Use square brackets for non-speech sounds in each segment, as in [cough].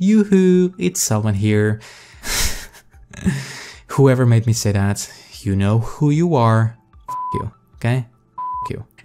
Yoo-hoo, it's Selwen here. [laughs] Whoever made me say that, you know who you are. F you, okay?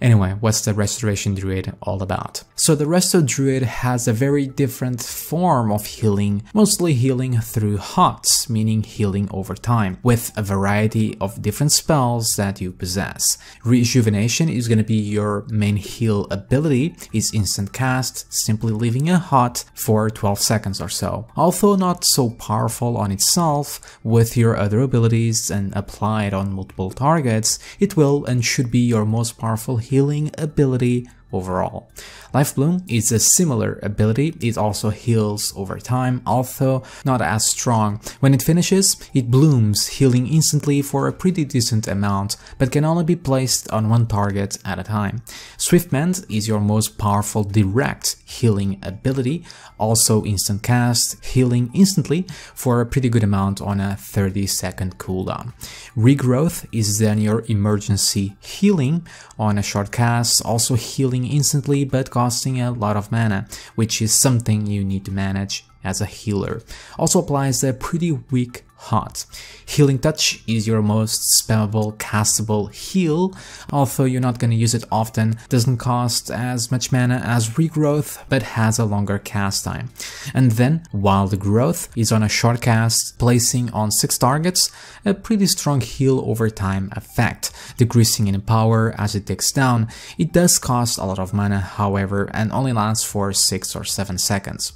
Anyway, what's the Restoration Druid all about? So the Resto Druid has a very different form of healing, mostly healing through HOTS, meaning healing over time, with a variety of different spells that you possess. Rejuvenation is going to be your main heal ability, it's instant cast, simply leaving a hot for 12 seconds or so. Although not so powerful on itself, with your other abilities and applied on multiple targets, it will and should be your most powerful healing ability overall. Life Bloom is a similar ability, it also heals over time, although not as strong. When it finishes, it blooms, healing instantly for a pretty decent amount, but can only be placed on one target at a time. Swift Mend is your most powerful direct healing ability, also instant cast, healing instantly for a pretty good amount on a 30 second cooldown. Regrowth is then your emergency healing on a short cast, also healing instantly but costing a lot of mana, which is something you need to manage as a healer. Also applies a pretty weak hot. Healing Touch is your most spammable castable heal, although you're not going to use it often, doesn't cost as much mana as Regrowth, but has a longer cast time. And then Wild Growth is on a short cast, placing on 6 targets, a pretty strong heal over time effect, decreasing in power as it ticks down. It does cost a lot of mana, however, and only lasts for 6 or 7 seconds.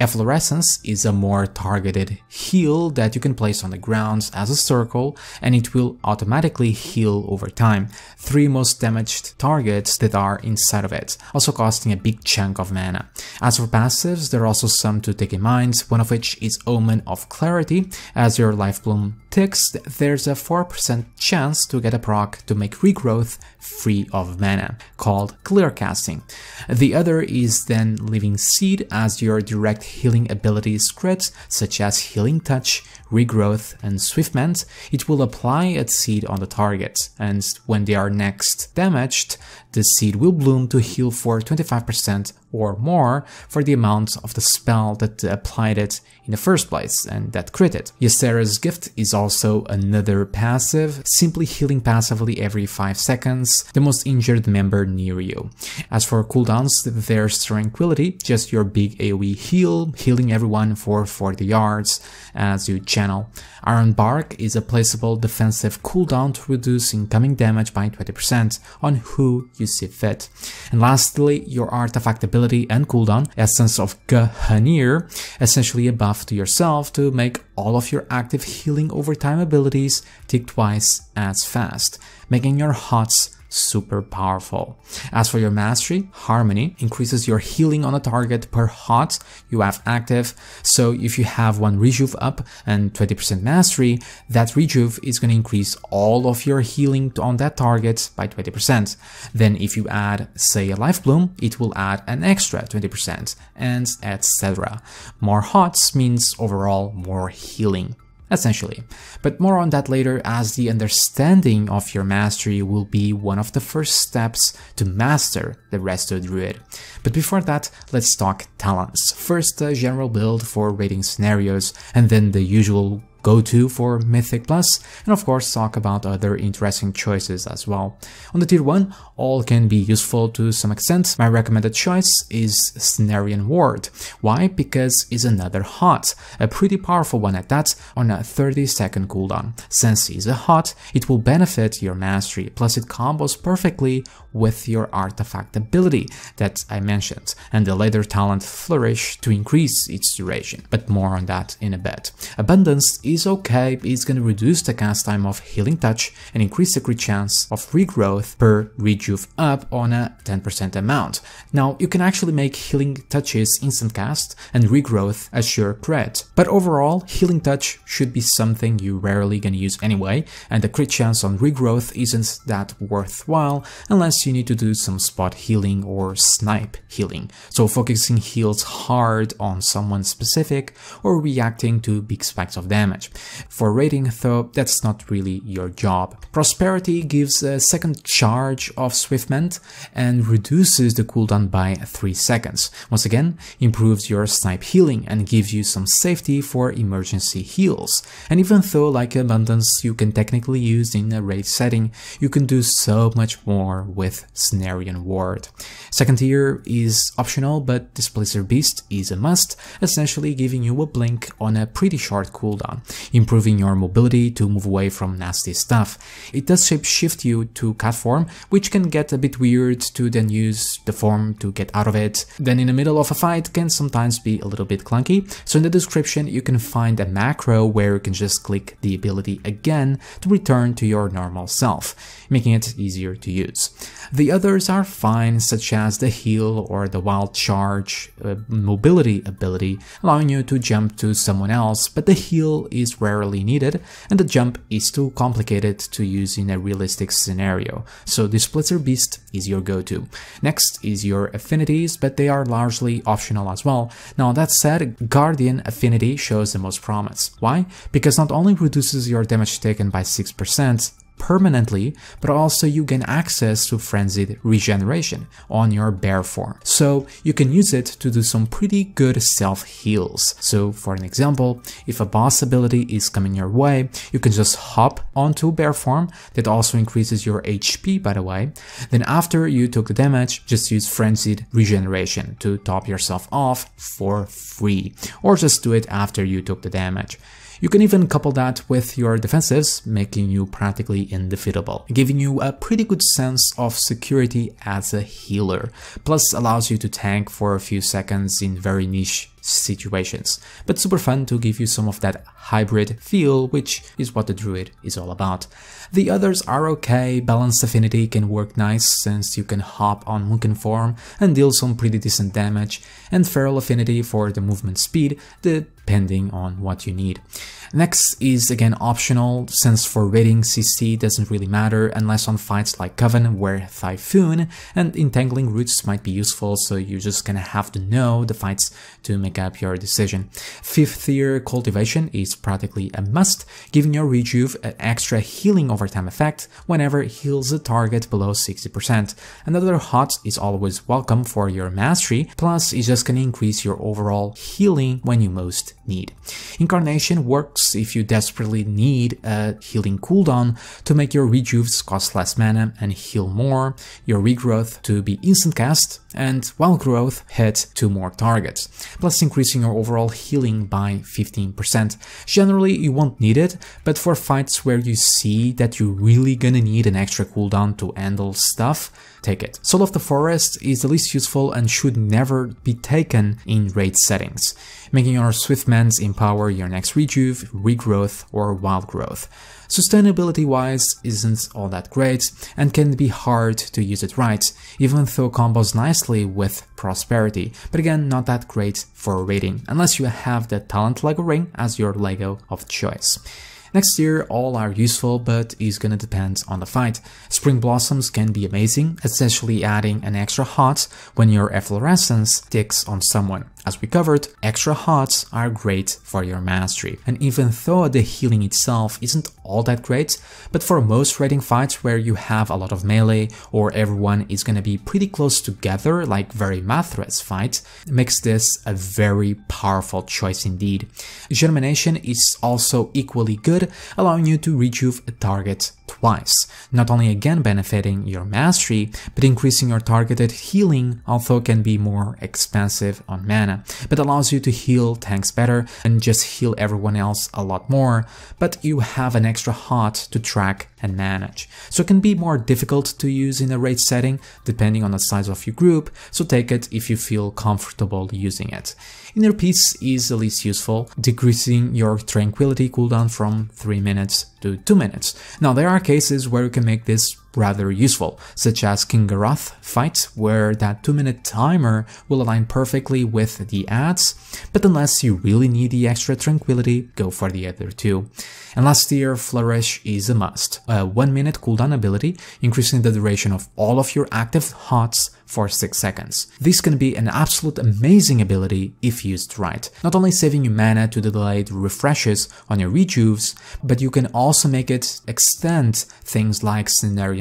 Efflorescence is a more targeted heal that you can place on the ground as a circle and it will automatically heal over time. Three most damaged targets that are inside of it, also costing a big chunk of mana. As for passives, there are also some to take in mind, one of which is Omen of Clarity. As your life bloom ticks, there's a 4% chance to get a proc to make regrowth free of mana, called Clear Casting. The other is then Living Seed as your direct healing abilities crits, such as Healing Touch, Regrowth, and Swift Mend, it will apply a seed on the target, and when they are next damaged, the seed will bloom to heal for 25% or more for the amount of the spell that applied it in the first place and that critted. Ysera's Gift is also another passive, simply healing passively every 5 seconds the most injured member near you. As for cooldowns, there's Tranquility, just your big AoE heal, healing everyone for 40 yards as you channel. Iron Bark is a placeable defensive cooldown to reduce incoming damage by 20% on who you see fit. And lastly, your artifact ability and cooldown, Essence of G'Hanir, essentially a buff to yourself to make all of your active healing over time abilities tick twice as fast, making your HOTS super powerful. As for your mastery, Harmony increases your healing on a target per hot you have active. So if you have one rejuve up and 20% mastery, that rejuve is going to increase all of your healing on that target by 20%. Then if you add, say, a life bloom, it will add an extra 20% and etc. More hots means overall more healing essentially. But more on that later as the understanding of your mastery will be one of the first steps to master the Resto Druid. But before that, let's talk talents. First a general build for raiding scenarios, and then the usual go-to for Mythic Plus, and of course talk about other interesting choices as well. On the tier 1, all can be useful to some extent. My recommended choice is Cenarion Ward. Why? Because it's another hot, a pretty powerful one at that, on a 30 second cooldown. Since it's a hot, it will benefit your mastery, plus it combos perfectly with your artifact ability that I mentioned, and the later talent Flourish to increase its duration, but more on that in a bit. Abundance is okay, it's gonna reduce the cast time of Healing Touch and increase the crit chance of regrowth per rejuve up on a 10% amount. Now, you can actually make Healing Touches instant cast and regrowth as your crit, but overall, Healing Touch should be something you rarely gonna use anyway, and the crit chance on regrowth isn't that worthwhile unless you need to do some spot healing or snipe healing, so focusing heals hard on someone specific or reacting to big spikes of damage. Damage. For raiding though, that's not really your job. Prosperity gives a second charge of Swiftmend and reduces the cooldown by 3 seconds. Once again, improves your snipe healing and gives you some safety for emergency heals. And even though like Abundance you can technically use in a raid setting, you can do so much more with Cenarion Ward. Second tier is optional, but Displacer Beast is a must, essentially giving you a blink on a pretty short cooldown, improving your mobility to move away from nasty stuff. It does shapeshift you to cat form, which can get a bit weird to then use the form to get out of it. Then in the middle of a fight can sometimes be a little bit clunky, so in the description you can find a macro where you can just click the ability again to return to your normal self, making it easier to use. The others are fine, such as the heal or the wild charge uh, mobility ability, allowing you to jump to someone else, but the heal is rarely needed and the jump is too complicated to use in a realistic scenario, so Displacer Beast is your go-to. Next is your affinities, but they are largely optional as well. Now that said, Guardian affinity shows the most promise. Why? Because not only reduces your damage taken by 6%, permanently, but also you gain access to Frenzied Regeneration on your bear form. So you can use it to do some pretty good self-heals. So for an example, if a boss ability is coming your way, you can just hop onto bear form, that also increases your HP by the way. Then after you took the damage, just use Frenzied Regeneration to top yourself off for free, or just do it after you took the damage. You can even couple that with your defensives, making you practically undefeatable, giving you a pretty good sense of security as a healer, plus allows you to tank for a few seconds in very niche situations, but super fun to give you some of that hybrid feel, which is what the Druid is all about. The others are okay, Balanced Affinity can work nice since you can hop on Moonkin form and deal some pretty decent damage, and Feral Affinity for the movement speed, depending on what you need. Next is again optional, since for raiding CC doesn't really matter unless on fights like Coven where Typhoon and Entangling Roots might be useful, so you're just gonna have to know the fights to make up your decision. Fifth tier Cultivation is practically a must, giving your Rejuve an extra healing over time effect whenever it heals a target below 60%. Another hot is always welcome for your mastery, plus it's just gonna increase your overall healing when you most need. Incarnation works if you desperately need a healing cooldown to make your rejuves cost less mana and heal more, your regrowth to be instant cast, and wild growth hit two more targets, plus increasing your overall healing by 15%. Generally, you won't need it, but for fights where you see that you're really gonna need an extra cooldown to handle stuff, take it. Soul of the Forest is the least useful and should never be taken in raid settings, making your Swiftmends empower your next rejuve, regrowth, or wild growth. Sustainability wise isn't all that great and can be hard to use it right, even though combos nicely with prosperity, but again not that great for raiding, unless you have the talent Lego ring as your Lego of choice. Next year, all are useful, but is gonna depend on the fight. Spring Blossoms can be amazing, especially adding an extra hot when your efflorescence ticks on someone. As we covered, extra hearts are great for your mastery, and even though the healing itself isn't all that great, but for most raiding fights where you have a lot of melee or everyone is gonna be pretty close together like Varimathras fight, makes this a very powerful choice indeed. Germination is also equally good, allowing you to rejuve a target twice, not only again benefiting your mastery, but increasing your targeted healing, although can be more expensive on mana, but allows you to heal tanks better and just heal everyone else a lot more, but you have an extra hot to track and manage. So it can be more difficult to use in a raid setting, depending on the size of your group, so take it if you feel comfortable using it. Inner Peace is the least useful, decreasing your tranquility cooldown from 3 minutes to 2 minutes. Now there are cases where you can make this rather useful, such as Kin'garoth fight, where that 2 minute timer will align perfectly with the ads, but unless you really need the extra tranquility, go for the other two. And last tier, Flourish is a must. A 1 minute cooldown ability, increasing the duration of all of your active HOTS for 6 seconds. This can be an absolute amazing ability if used right, not only saving you mana to the delayed refreshes on your rejuves, but you can also make it extend things like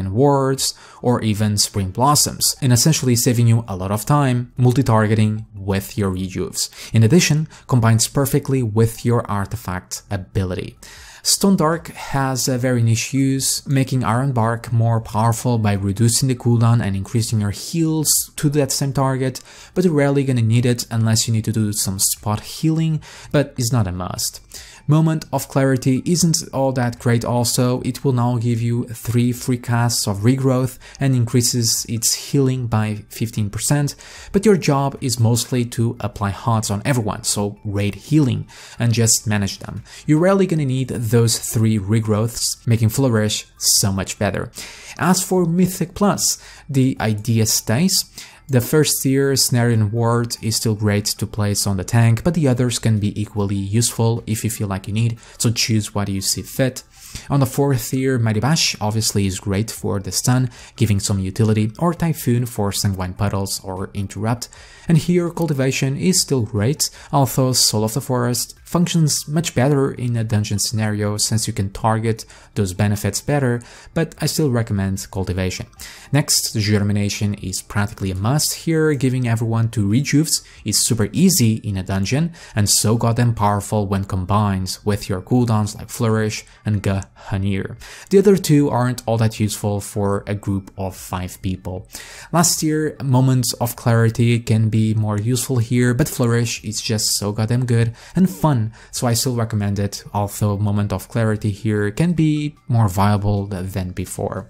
Cenarion Wards or even Spring Blossoms, and essentially saving you a lot of time multi-targeting with your rejuves. In addition, combines perfectly with your artifact ability. Stone Dark has a very niche use, making Iron Bark more powerful by reducing the cooldown and increasing your heals to that same target, but you're rarely gonna need it unless you need to do some spot healing, but it's not a must. Moment of Clarity isn't all that great also, it will now give you 3 free casts of regrowth and increases its healing by 15%, but your job is mostly to apply HOTS on everyone, so raid healing, and just manage them. You're rarely gonna need those 3 regrowths, making Flourish so much better. As for Mythic Plus, the idea stays, the first tier Cenarion Ward is still great to place on the tank, but the others can be equally useful if you feel like you need, so choose what you see fit. On the fourth tier, Mighty Bash obviously is great for the stun, giving some utility, or Typhoon for Sanguine Puddles or Interrupt. And here Cultivation is still great, although Soul of the Forest functions much better in a dungeon scenario since you can target those benefits better, but I still recommend Cultivation. Next, Germination is practically a must here, giving everyone two rejuves is super easy in a dungeon and so goddamn powerful when combined with your cooldowns like Flourish and Ga The other two aren't all that useful for a group of 5 people. Last year, Moments of Clarity can be more useful here, but Flourish is just so goddamn good and fun, so I still recommend it, although Moment of Clarity here can be more viable than before.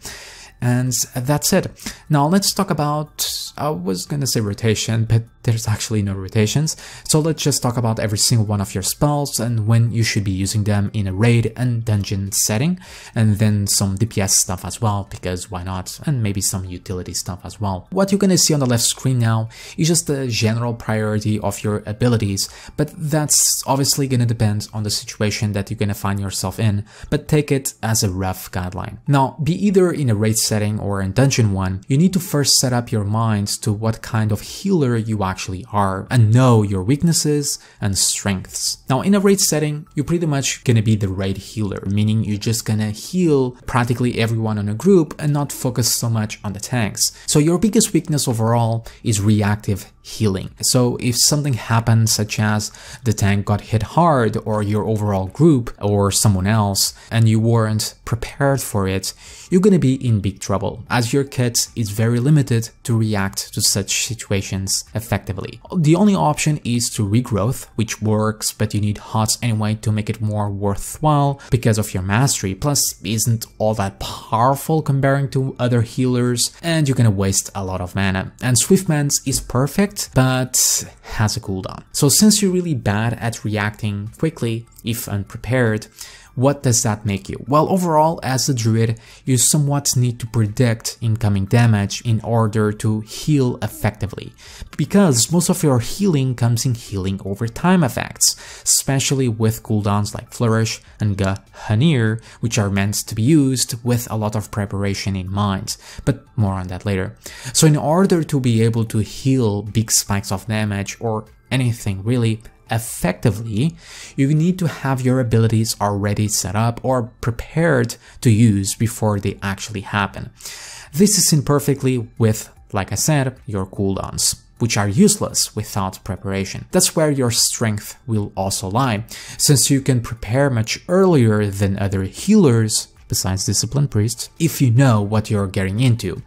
And that's it. Now let's talk about, I was gonna say rotation, but there's actually no rotations. So let's just talk about every single one of your spells and when you should be using them in a raid and dungeon setting. And then some DPS stuff as well, because why not? And maybe some utility stuff as well. What you're gonna see on the left screen now is just the general priority of your abilities, but that's obviously gonna depend on the situation that you're gonna find yourself in, but take it as a rough guideline. Now, be either in a raid setting or in Dungeon 1, you need to first set up your mind to what kind of healer you actually are and know your weaknesses and strengths. Now in a raid setting, you're pretty much gonna be the raid healer, meaning you're just gonna heal practically everyone on a group and not focus so much on the tanks. So your biggest weakness overall is reactive healing. So if something happens such as the tank got hit hard or your overall group or someone else and you weren't prepared for it, you're gonna be in big trouble as your kit is very limited to react to such situations effectively. The only option is to regrowth, which works but you need HOTS anyway to make it more worthwhile because of your mastery, plus isn't all that powerful comparing to other healers and you're gonna waste a lot of mana. And Swiftmend's is perfect but has a cooldown. So since you're really bad at reacting quickly, if unprepared, what does that make you? Well, overall, as a druid, you somewhat need to predict incoming damage in order to heal effectively, because most of your healing comes in healing over time effects, especially with cooldowns like Flourish and Hanir, which are meant to be used with a lot of preparation in mind, but more on that later. So in order to be able to heal big spikes of damage or anything really, effectively, you need to have your abilities already set up or prepared to use before they actually happen. This is in perfectly with, like I said, your cooldowns which are useless without preparation. That's where your strength will also lie, since you can prepare much earlier than other healers, besides disciplined priests, if you know what you're getting into.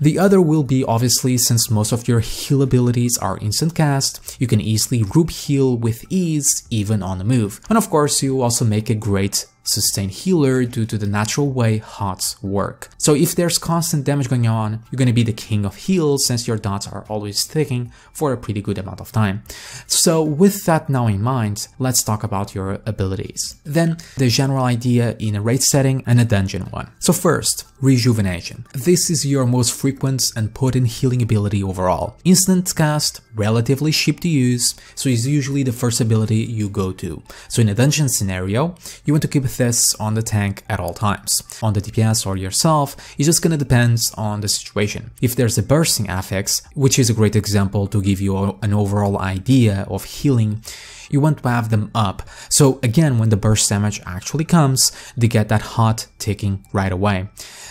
The other will be obviously since most of your heal abilities are instant cast, you can easily group heal with ease even on the move. And of course you also make a great sustained healer due to the natural way HOTS work. So if there's constant damage going on, you're gonna be the king of heals since your dots are always ticking for a pretty good amount of time. So with that now in mind, let's talk about your abilities. Then the general idea in a raid setting and a dungeon one. So first, Rejuvenation. This is your most frequent and potent healing ability overall. Instant cast, relatively cheap to use, so it's usually the first ability you go to. So in a dungeon scenario, you want to keep this on the tank at all times. On the DPS or yourself, it's just gonna depend on the situation. If there's a bursting affix, which is a great example to give you an overall idea of healing, you want to have them up. So again, when the burst damage actually comes, they get that hot ticking right away.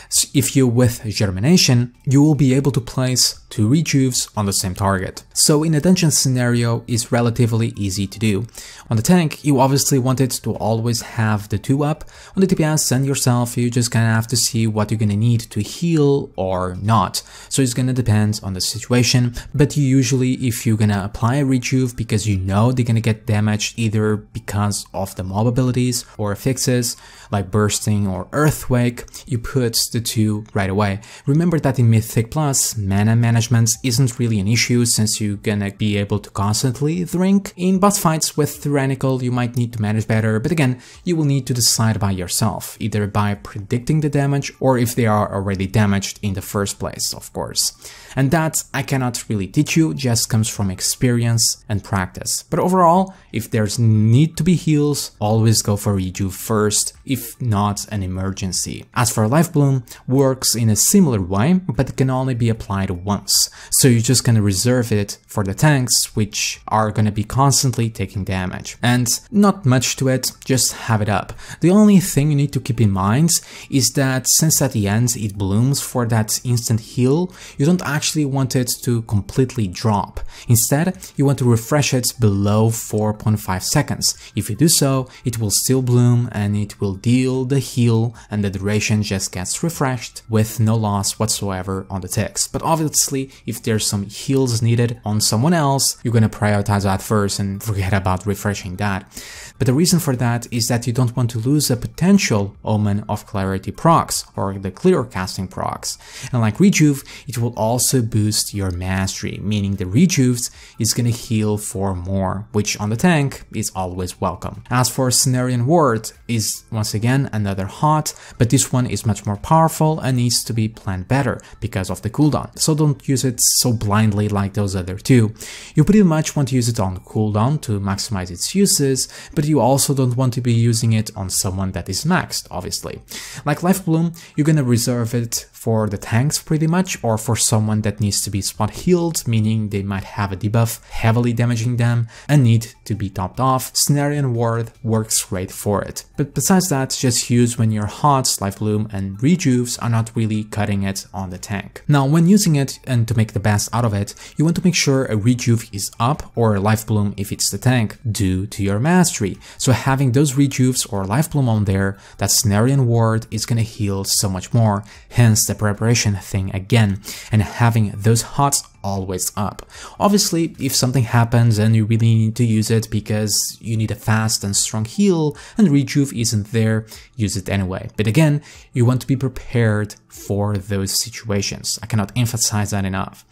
So if you're with Germination, you will be able to place two rejuves on the same target. So in a dungeon scenario is relatively easy to do. On the tank, you obviously want it to always have the two up. On the DPS and yourself, you just kinda have to see what you're gonna need to heal or not. So it's gonna depend on the situation, but you usually if you're gonna apply a rejuve because you know they're gonna get damaged either because of the mob abilities or fixes like bursting or earthquake, you put the two right away. Remember that in Mythic Plus, mana management isn't really an issue since you're gonna be able to constantly drink. In boss fights with Tyrannical, you might need to manage better, but again, you will need to decide by yourself, either by predicting the damage or if they are already damaged in the first place, of course. And that I cannot really teach you, just comes from experience and practice. But overall, if there's need to be heals, always go for rejuve first, if not an emergency. As for Life Bloom, works in a similar way, but can only be applied once. So you're just gonna reserve it for the tanks, which are gonna be constantly taking damage. And not much to it, just have it up. The only thing you need to keep in mind is that since at the end it blooms for that instant heal, you don't actually want it to completely drop. Instead, you want to refresh it below 4.5 seconds. If you do so, it will still bloom and it will deal the heal and the duration just gets refreshed with no loss whatsoever on the ticks. But obviously, if there's some heals needed on someone else, you're gonna prioritize that first and forget about refreshing that. But the reason for that is that you don't want to lose a potential Omen of Clarity procs or the Clear Casting procs. And like Rejuve, it will also boost your mastery, meaning the Rejuves is gonna heal for more, which on the tank is always welcome. As for Cenarion Ward, is once again another hot, but this one is much more powerful and needs to be planned better because of the cooldown. So don't use it so blindly like those other two. You pretty much want to use it on cooldown to maximize its uses, but you also don't want to be using it on someone that is maxed, obviously. Like Life Bloom, you're gonna reserve it for the tanks pretty much, or for someone that needs to be spot healed, meaning they might have a debuff heavily damaging them and need to be topped off. Cenarion Ward works great for it. But besides that, just use when your HOTS, Life Bloom and Rejuves are not really cutting it on the tank. Now, when using it and to make the best out of it, you want to make sure a Rejuve is up or a Life Bloom if it's the tank due to your mastery. So having those Rejuves or Life Bloom on there, that Cenarion Ward is gonna heal so much more, hence the preparation thing again, and having those HOTS always up. Obviously, if something happens and you really need to use it because you need a fast and strong heal and Rejuve isn't there, use it anyway. But again, you want to be prepared for those situations. I cannot emphasize that enough.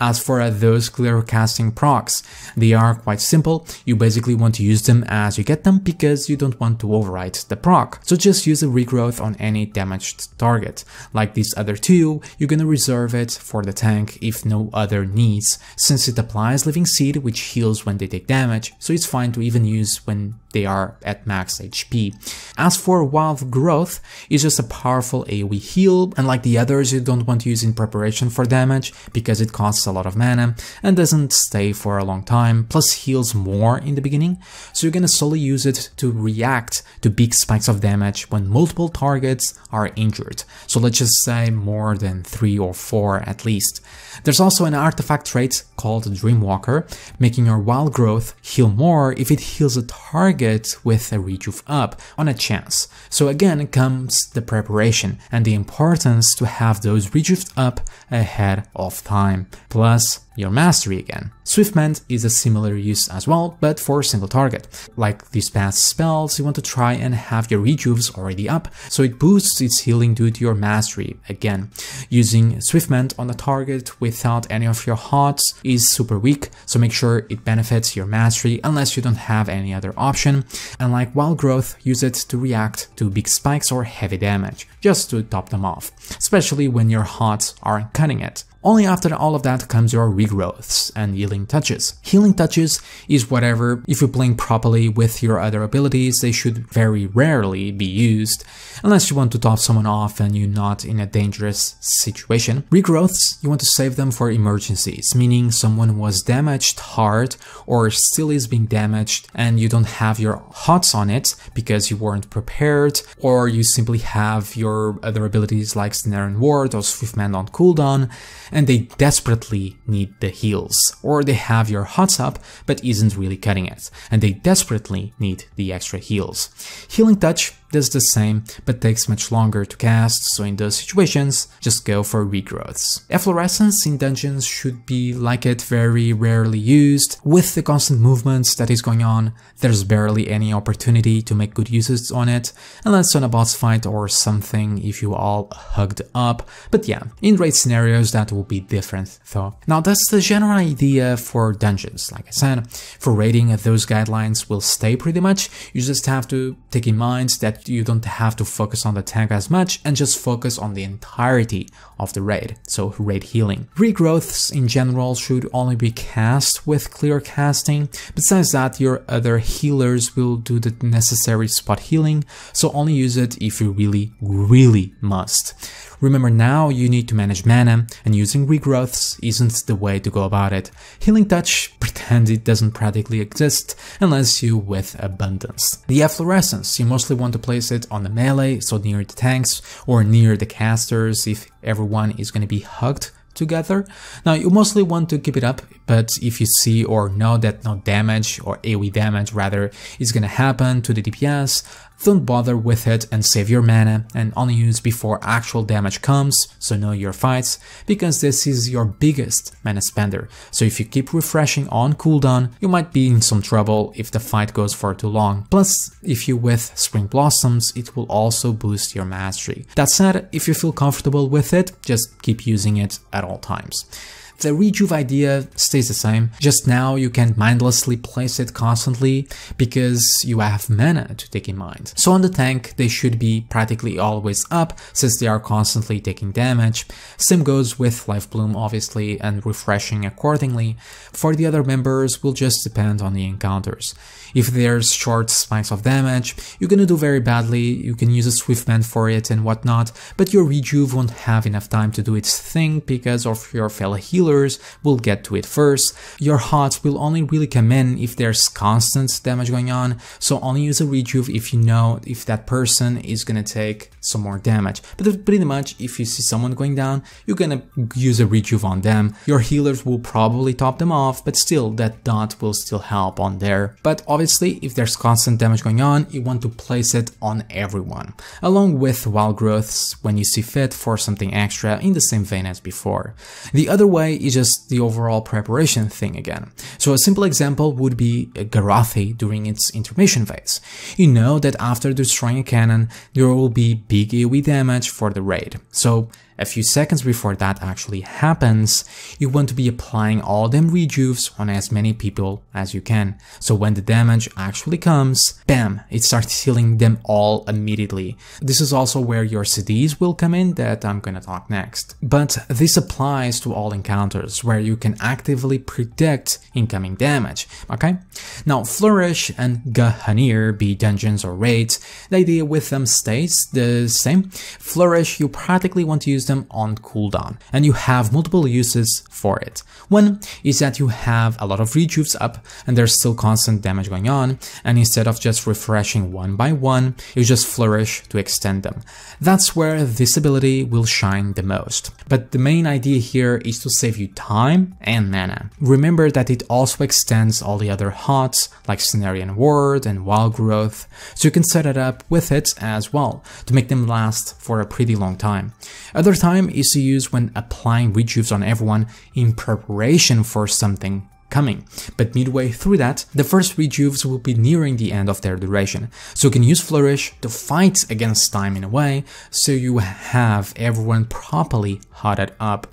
As for those clear casting procs, they are quite simple. You basically want to use them as you get them because you don't want to overwrite the proc. So just use a regrowth on any damaged target. Like these other two, you're gonna reserve it for the tank if no other needs, since it applies Living Seed which heals when they take damage, so it's fine to even use when they are at max HP. As for Wild Growth, it's just a powerful AoE heal, and like the others you don't want to use in preparation for damage because it costs a lot of mana and doesn't stay for a long time, plus heals more in the beginning, so you're gonna solely use it to react to big spikes of damage when multiple targets are injured, so let's just say more than 3 or 4 at least. There's also an artifact trait called Dreamwalker, making your Wild Growth heal more if it heals a target with a rejuve up on a chance. So again comes the preparation and the importance to have those rejuves up ahead of time, plus your mastery again. Swift Mend is a similar use as well, but for a single target. Like these past spells, you want to try and have your rejuves already up, so it boosts its healing due to your mastery. Again, using Swift Mend on a target without any of your hots is super weak, so make sure it benefits your mastery unless you don't have any other option. And like Wild Growth, use it to react to big spikes or heavy damage, just to top them off, especially when your hots aren't cutting it. Only after all of that comes your regrowths and healing touches. Healing touches is whatever, if you're playing properly with your other abilities, they should very rarely be used, unless you want to top someone off and you're not in a dangerous situation. Regrowths, you want to save them for emergencies, meaning someone was damaged hard or still is being damaged and you don't have your hots on it because you weren't prepared, or you simply have your other abilities like Cenarion Ward or Swiftmend on cooldown, and they desperately need the heals, or they have your hots up but isn't really cutting it, and they desperately need the extra heals. Healing Touch does the same but takes much longer to cast, so in those situations, just go for regrowths. Efflorescence in dungeons should be like it very rarely used. With the constant movements that is going on, there's barely any opportunity to make good uses on it, unless on a boss fight or something if you all hugged up, but yeah, in raid scenarios that will be different though. Now that's the general idea for dungeons, like I said, for raiding those guidelines will stay pretty much, you just have to take in mind that you don't have to focus on the tank as much and just focus on the entirety of the raid, so raid healing. Regrowths in general should only be cast with clear casting, besides that your other healers will do the necessary spot healing, so only use it if you really, really must. Remember now you need to manage mana, and using regrowths isn't the way to go about it. Healing Touch, [laughs] pretend it doesn't practically exist unless you with abundance. The efflorescence, you mostly want to place it on the melee, so near the tanks, or near the casters if everyone is going to be hugged together. Now you mostly want to keep it up, but if you see or know that no damage or AoE damage rather is gonna happen to the DPS, don't bother with it and save your mana and only use before actual damage comes, so know your fights, because this is your biggest mana spender. So if you keep refreshing on cooldown, you might be in some trouble if the fight goes for too long. Plus, if you with Spring Blossoms, it will also boost your mastery. That said, if you feel comfortable with it, just keep using it at all times. The rejuve idea stays the same, just now you can mindlessly place it constantly because you have mana to take in mind. So on the tank they should be practically always up since they are constantly taking damage. Same goes with Life Bloom obviously and refreshing accordingly. For the other members will just depend on the encounters. If there's short spikes of damage, you're gonna do very badly, you can use a Swiftmend for it and whatnot, but your rejuve won't have enough time to do its thing because of your fellow healers will get to it first. Your hots will only really come in if there's constant damage going on, so only use a rejuve if you know if that person is gonna take some more damage. But pretty much if you see someone going down, you're gonna use a rejuve on them. Your healers will probably top them off, but still that dot will still help on there. But obviously if there's constant damage going on, you want to place it on everyone, along with wild growths when you see fit for something extra in the same vein as before. The other way is just the overall preparation thing again. So a simple example would be Garothi during its intermission phase. You know that after destroying a cannon, there will be big AoE damage for the raid. So a few seconds before that actually happens, you want to be applying all them rejuves on as many people as you can. So when the damage actually comes, bam, it starts healing them all immediately. This is also where your CDs will come in that I'm gonna talk next. But this applies to all encounters where you can actively predict incoming damage, okay? Now Flourish and G'Hanir, be dungeons or raids, the idea with them stays the same. Flourish, you practically want to use them on cooldown, and you have multiple uses for it. One is that you have a lot of rejuves up and there's still constant damage going on, and instead of just refreshing one by one, you just flourish to extend them. That's where this ability will shine the most. But the main idea here is to save you time and mana. Remember that it also extends all the other hots like Cenarion Ward and Wild Growth, so you can set it up with it as well to make them last for a pretty long time. Other time is to use when applying rejuves on everyone in preparation for something coming. But midway through that, the first rejuves will be nearing the end of their duration. So you can use Flourish to fight against time in a way, so you have everyone properly hotted up.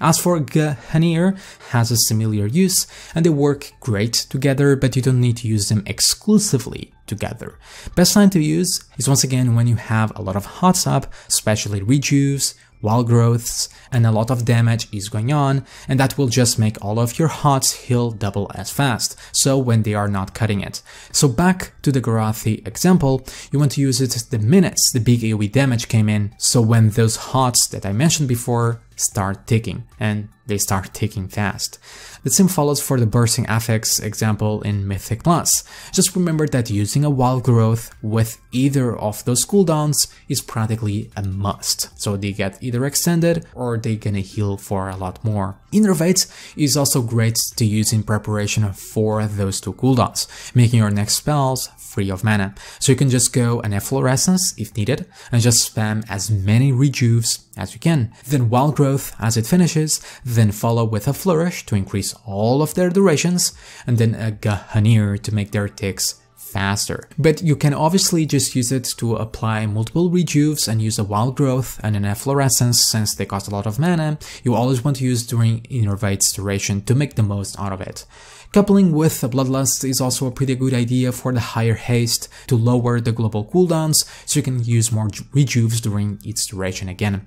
As for G'Hanir, has a similar use, and they work great together, but you don't need to use them exclusively together. Best time to use is once again when you have a lot of hots up, especially rejuves, wild growths, and a lot of damage is going on, and that will just make all of your hots heal double as fast, so when they are not cutting it. So back to the Garothi example, you want to use it the minutes the big AoE damage came in, so when those hots that I mentioned before start ticking, and they start ticking fast. The same follows for the bursting affix example in Mythic Plus. Just remember that using a wild growth with either of those cooldowns is practically a must, so they get either extended or they gonna heal for a lot more. Innervate is also great to use in preparation for those two cooldowns, making your next spells free of mana. So you can just go an Efflorescence if needed and just spam as many rejuves as you can. Then Wild Growth as it finishes, then follow with a Flourish to increase all of their durations, and then a G'Hanir to make their ticks faster. But you can obviously just use it to apply multiple rejuves and use a wild growth and an efflorescence since they cost a lot of mana. You always want to use during Innervate's duration to make the most out of it. Coupling with a Bloodlust is also a pretty good idea for the higher haste to lower the global cooldowns so you can use more rejuves during its duration again.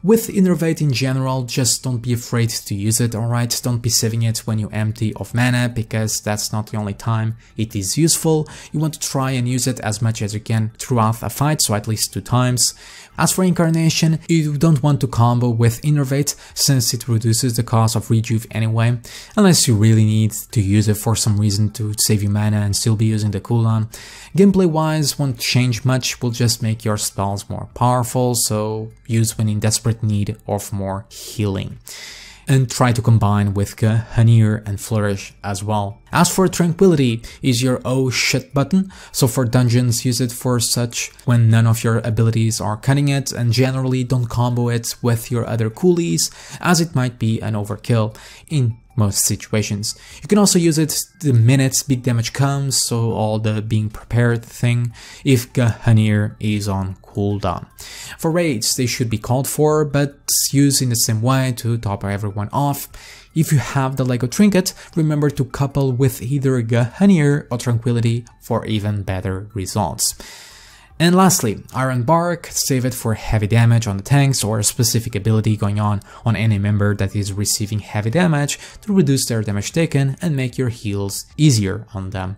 With Innervate in general, just don't be afraid to use it, alright? Don't be saving it when you're empty of mana, because that's not the only time it is useful. You want to try and use it as much as you can throughout a fight, so at least two times. As for Incarnation, you don't want to combo with Innervate since it reduces the cost of Rejuve anyway, unless you really need to use it for some reason to save you mana and still be using the cooldown. Gameplay wise won't change much, will just make your spells more powerful, so use when in desperate need of more healing and try to combine with G'Hanir and Flourish as well. As for Tranquility is your oh shit button, so for dungeons use it for such when none of your abilities are cutting it and generally don't combo it with your other coolies as it might be an overkill in most situations. You can also use it the minute big damage comes, so all the being prepared thing, if G'Hanir is on cooldown. For raids, they should be called for, but used in the same way to top everyone off. If you have the LEGO Trinket, remember to couple with either G'Hanir or Tranquility for even better results. And lastly, Iron Bark, save it for heavy damage on the tanks or a specific ability going on on any member that is receiving heavy damage to reduce their damage taken and make your heals easier on them.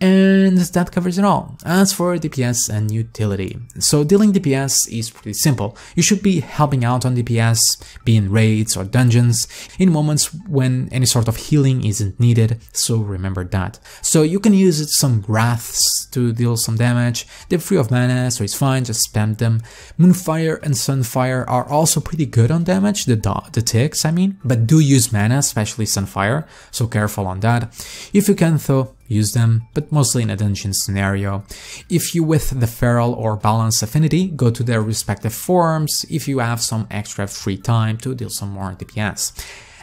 And that covers it all. As for DPS and utility. So dealing DPS is pretty simple. You should be helping out on DPS, be in raids or dungeons, in moments when any sort of healing isn't needed, so remember that. So you can use some Wraths to deal some damage, they're free of mana, so it's fine, just spam them. Moonfire and Sunfire are also pretty good on damage, the, the ticks I mean, but do use mana, especially Sunfire, so careful on that. If you can though, use them, but mostly in a dungeon scenario. If you with the Feral or Balance affinity, go to their respective forms if you have some extra free time to deal some more DPS.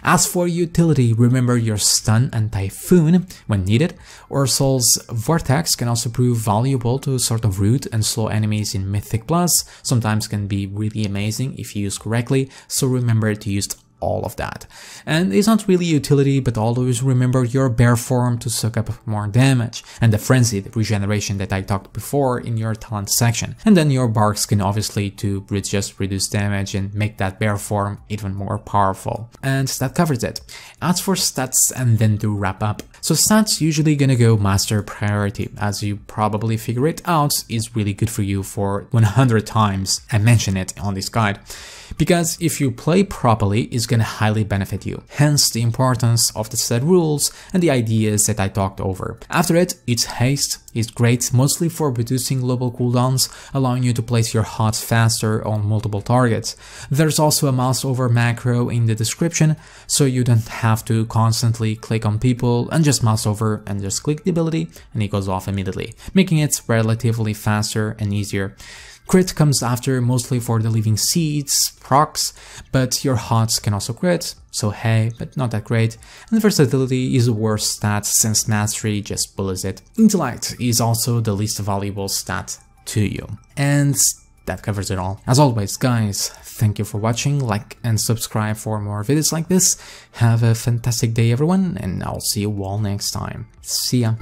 As for utility, remember your stun and typhoon when needed. Ursol's Vortex can also prove valuable to sort of root and slow enemies in Mythic Plus, sometimes can be really amazing if used correctly, so remember to use all of that. And it's not really utility, but always remember your bear form to suck up more damage, and the frenzied regeneration that I talked before in your talent section. And then your bark skin obviously to just reduce damage and make that bear form even more powerful. And that covers it. As for stats and then to wrap up. So stats usually gonna go master priority, as you probably figure it out is really good for you for 100 times I mention it on this guide because if you play properly, it's gonna highly benefit you. Hence the importance of the set rules and the ideas that I talked over. After it, it's haste is great mostly for reducing global cooldowns, allowing you to place your hots faster on multiple targets. There's also a mouse over macro in the description, so you don't have to constantly click on people and just mouse over and just click the ability and it goes off immediately, making it relatively faster and easier. Crit comes after mostly for the living seeds, procs, but your HOTS can also crit, so hey, but not that great. And versatility is the worst stat since mastery just bullies it. Intellect is also the least valuable stat to you. And that covers it all. As always, guys, thank you for watching, like and subscribe for more videos like this. Have a fantastic day everyone, and I'll see you all next time. See ya!